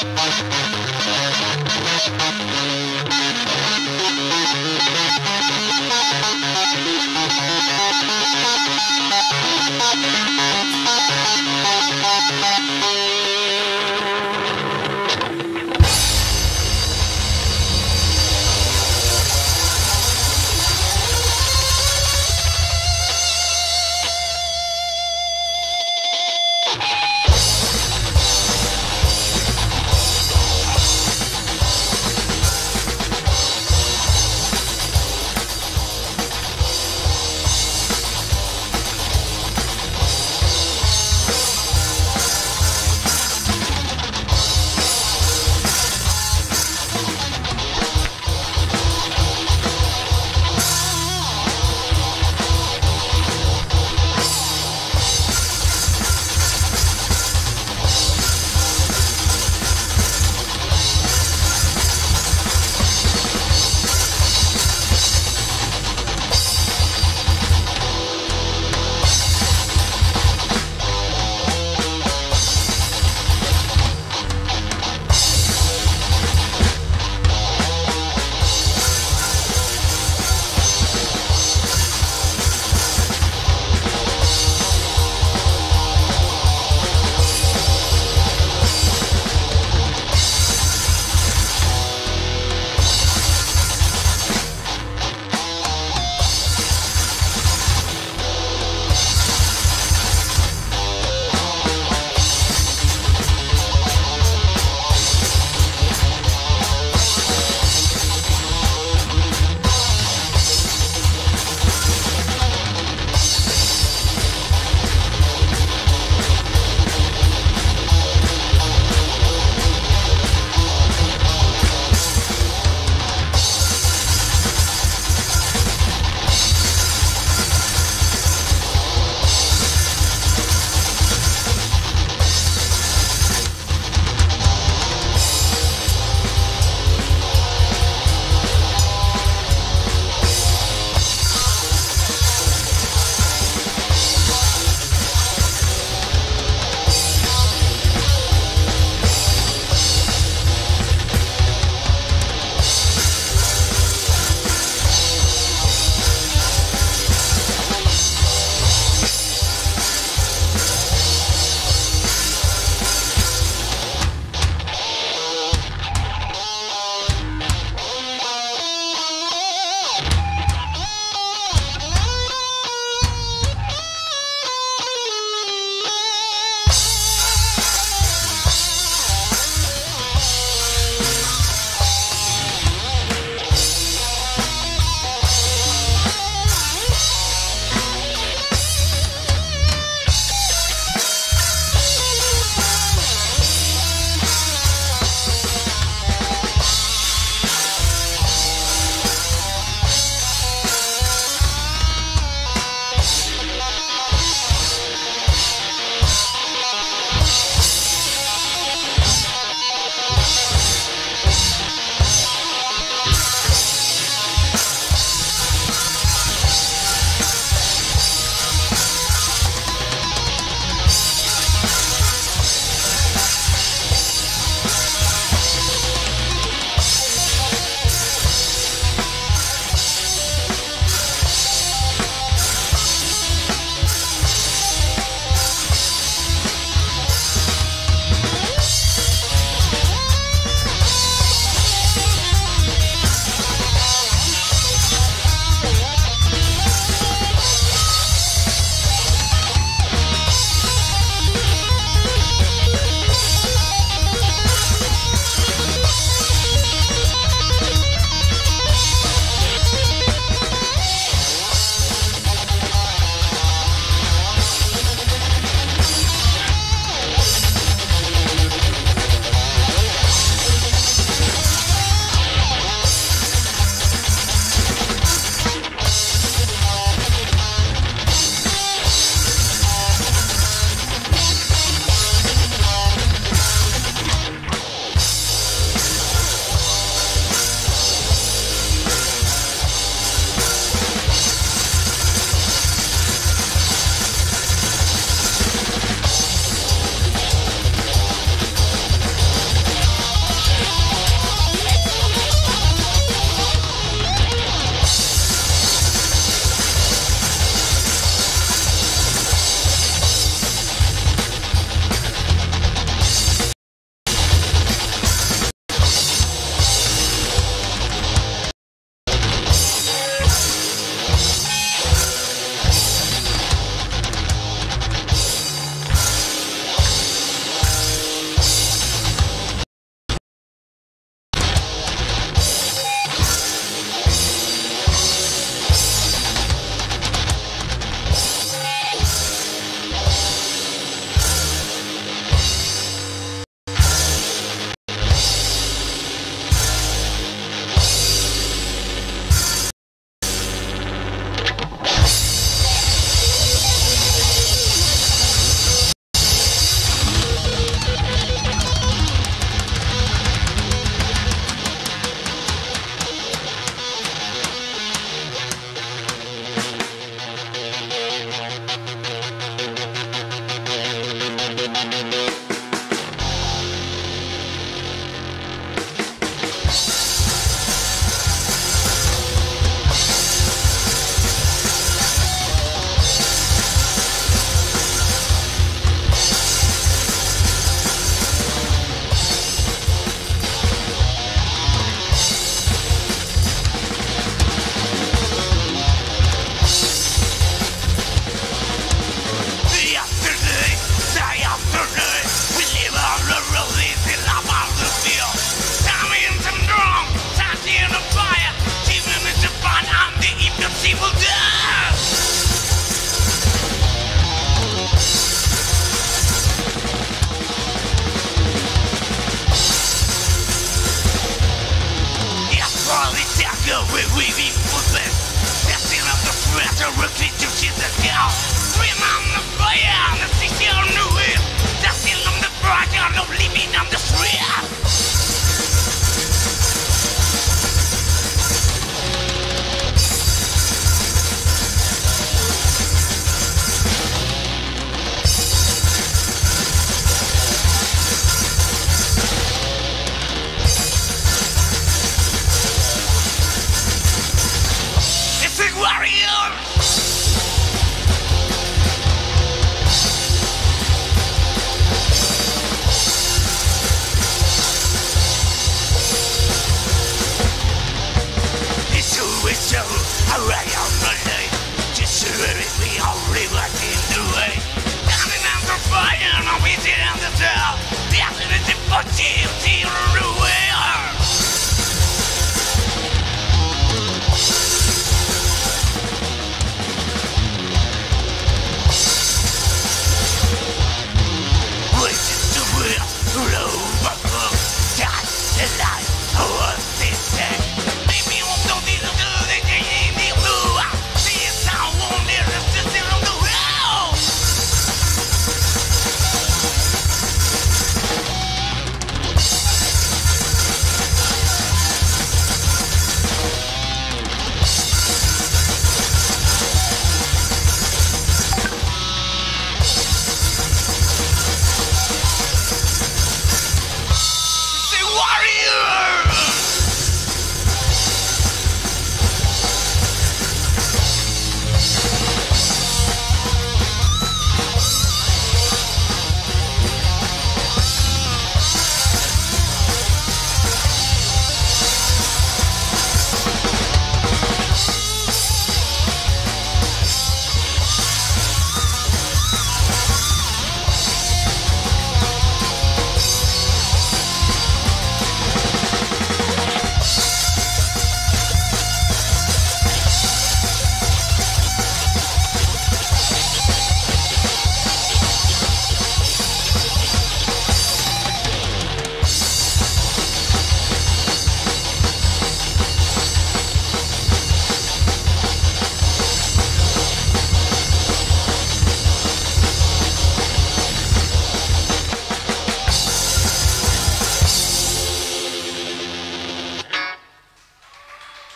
Thank you.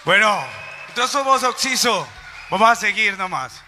Bueno, entonces somos Oxiso. Vamos a seguir nomás.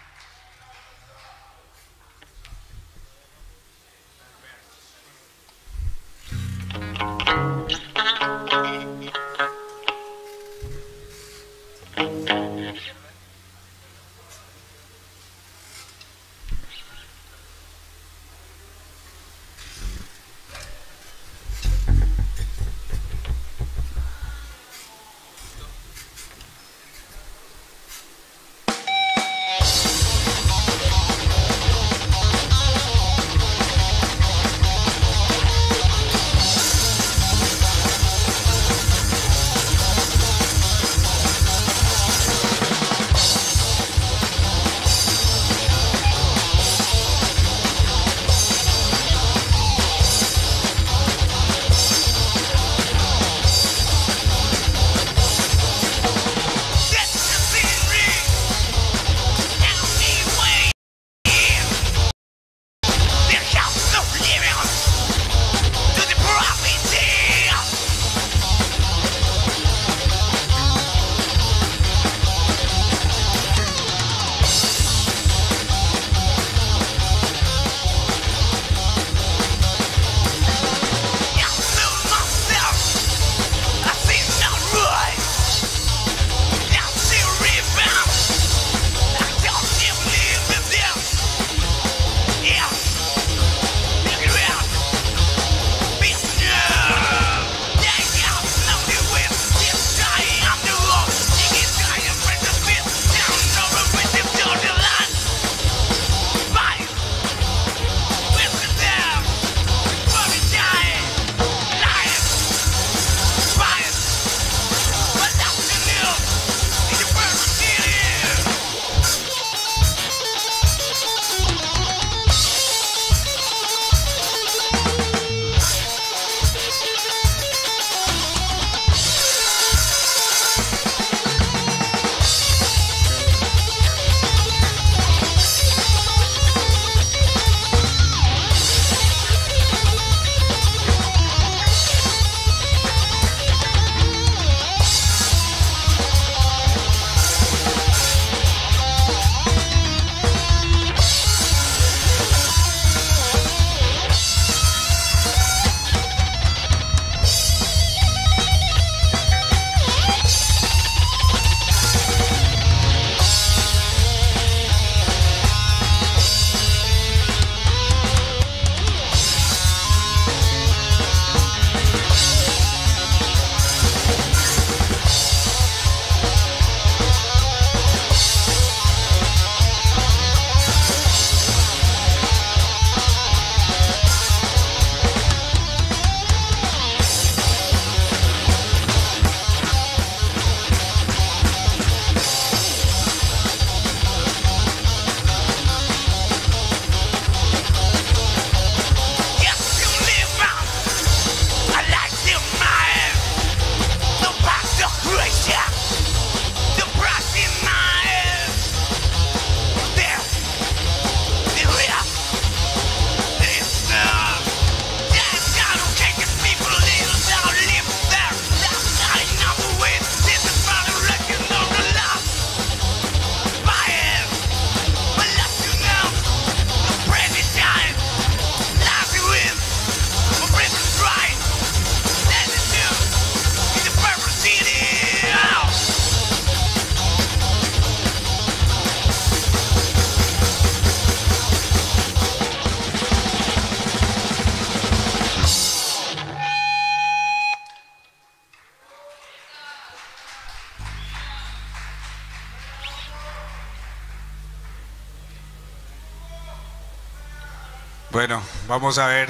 Vamos a ver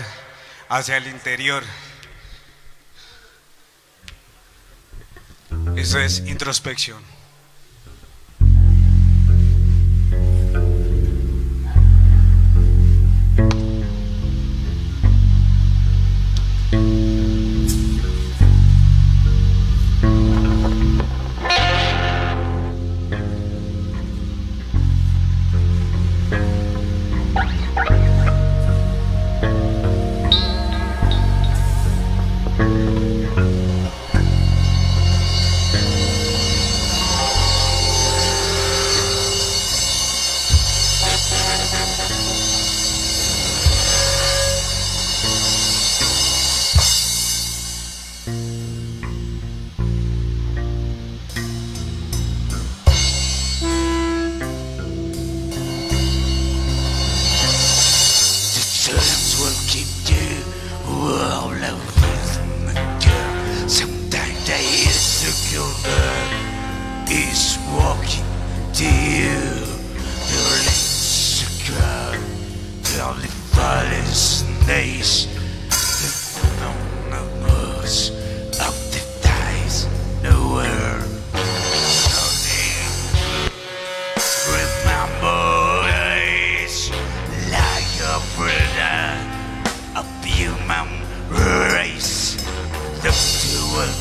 hacia el interior. Eso es introspección.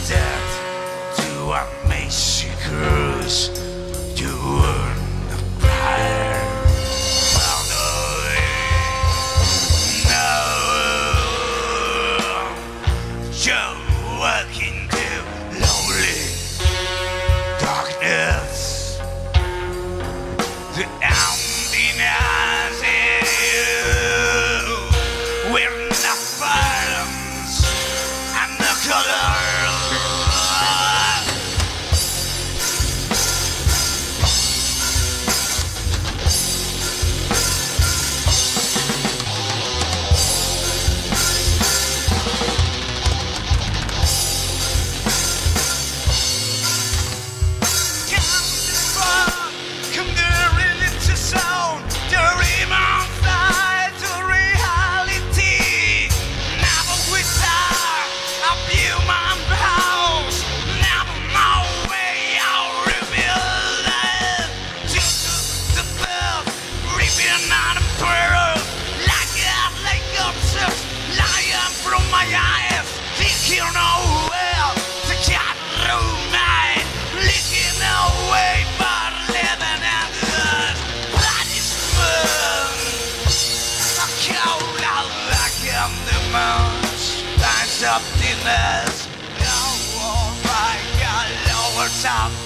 death to a massacre to earn darkness. No, oh my God, no,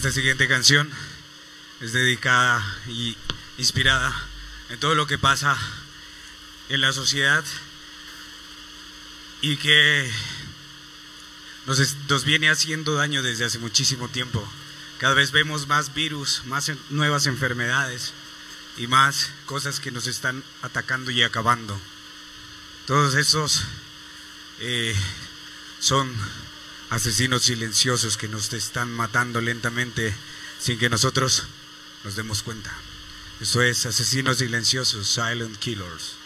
Esta siguiente canción es dedicada y inspirada en todo lo que pasa en la sociedad y que nos, nos viene haciendo daño desde hace muchísimo tiempo. Cada vez vemos más virus, más nuevas enfermedades y más cosas que nos están atacando y acabando. Todos esos eh, son asesinos silenciosos que nos están matando lentamente sin que nosotros nos demos cuenta. Eso es asesinos silenciosos, silent killers.